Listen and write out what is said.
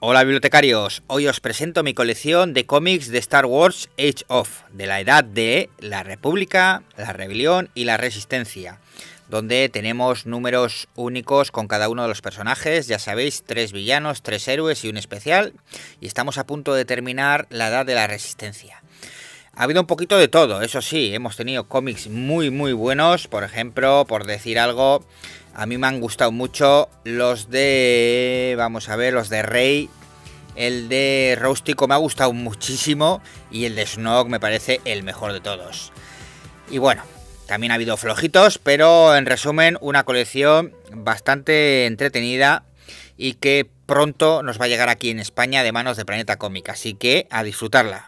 Hola bibliotecarios, hoy os presento mi colección de cómics de Star Wars Age of, de la edad de la República, la Rebelión y la Resistencia, donde tenemos números únicos con cada uno de los personajes, ya sabéis, tres villanos, tres héroes y un especial, y estamos a punto de terminar la edad de la Resistencia. Ha habido un poquito de todo, eso sí, hemos tenido cómics muy muy buenos, por ejemplo, por decir algo, a mí me han gustado mucho los de, vamos a ver, los de Rey, el de Rústico me ha gustado muchísimo y el de Snog me parece el mejor de todos. Y bueno, también ha habido flojitos, pero en resumen una colección bastante entretenida y que pronto nos va a llegar aquí en España de manos de Planeta Cómic, así que a disfrutarla.